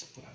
sepuluh